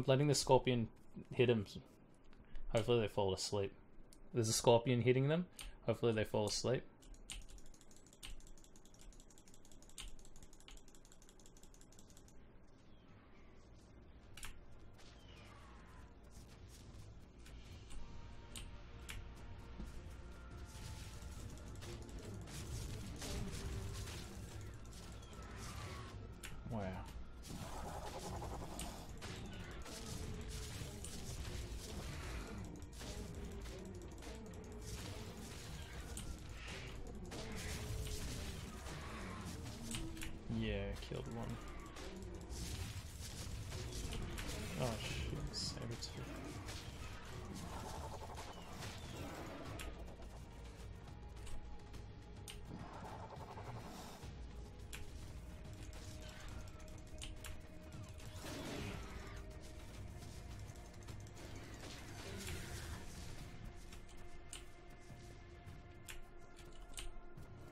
I'm letting the scorpion hit them. Hopefully they fall asleep. There's a scorpion hitting them. Hopefully they fall asleep. Killed one. Oh shit, tooth.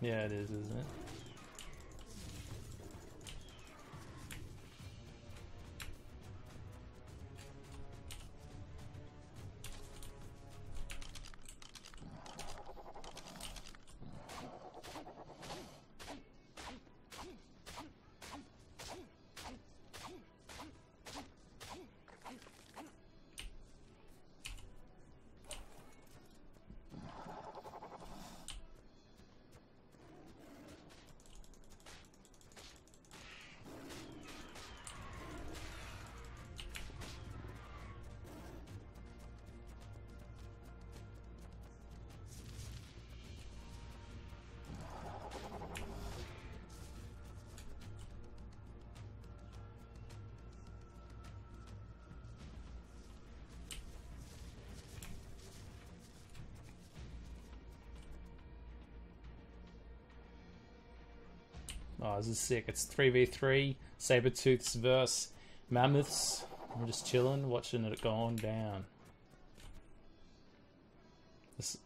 Yeah, it is, isn't it? Oh, this is sick. It's 3v3, Sabertooths versus Mammoths. I'm just chilling, watching it going down. This...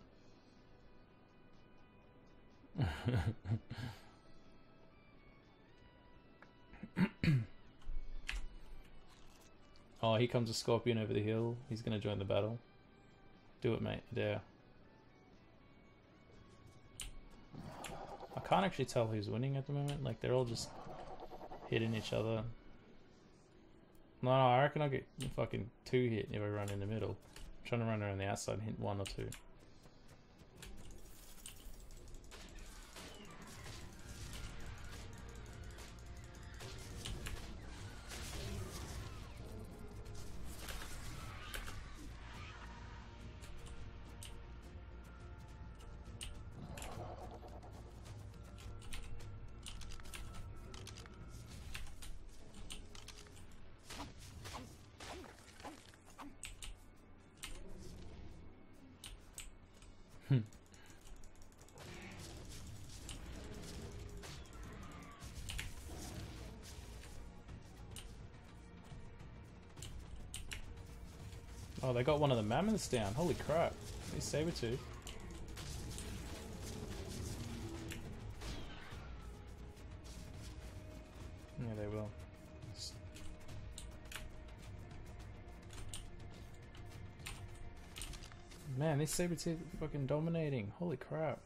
oh, here comes a scorpion over the hill. He's gonna join the battle. Do it, mate. There. Can't actually tell who's winning at the moment. Like they're all just hitting each other. No, I reckon I'll get fucking two hit if I run in the middle. I'm trying to run around the outside and hit one or two. Hmm. Oh, they got one of the mammoths down. Holy crap. These saber-tooth. Yeah, Man, these saber-tooth are fucking dominating. Holy crap.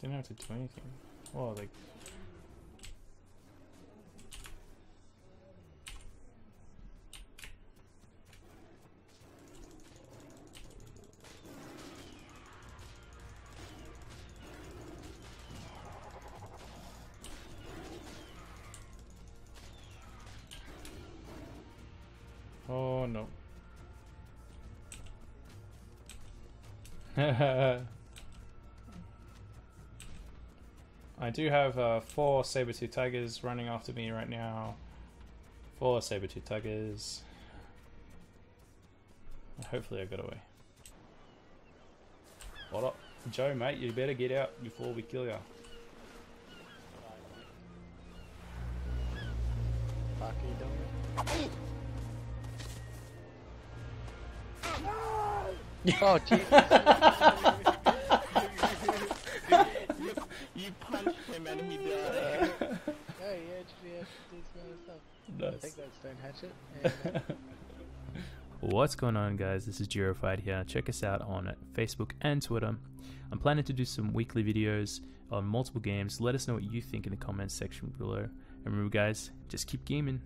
Didn't have to do anything. Oh, they Oh no. I do have uh, four saber-tooth tigers running after me right now. Four saber-tooth tigers. Hopefully I got away. What up? Joe, mate, you better get out before we kill ya. Oh, Jesus. you, punched him and he died. Nice. What's going on, guys? This is Gerofied here. Check us out on Facebook and Twitter. I'm planning to do some weekly videos on multiple games. Let us know what you think in the comments section below. And remember, guys, just keep gaming.